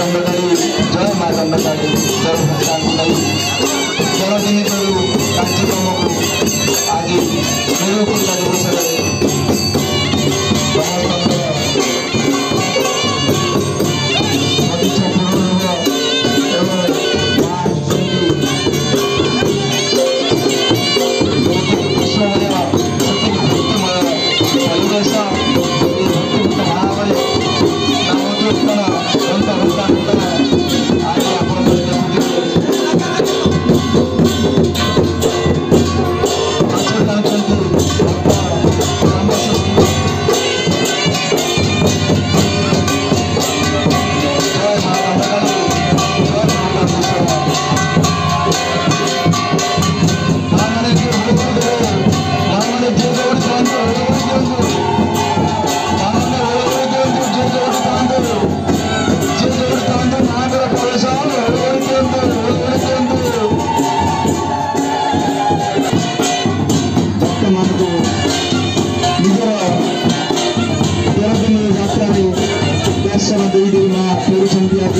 teman-teman Jom malam bertani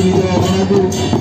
Thank you.